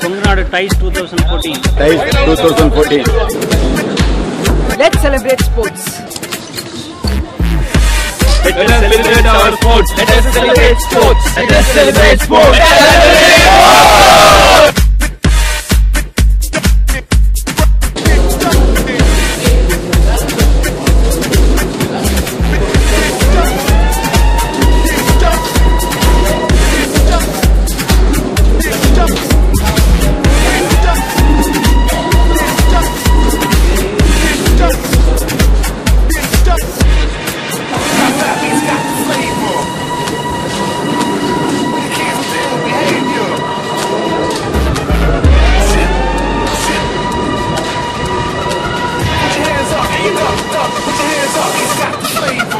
Kongunadu Ties 2014. Ties 2014. Let's celebrate sports. Let us celebrate our sports. Let us celebrate sports. Let us celebrate sports. up, put your hands up, it's got the fade.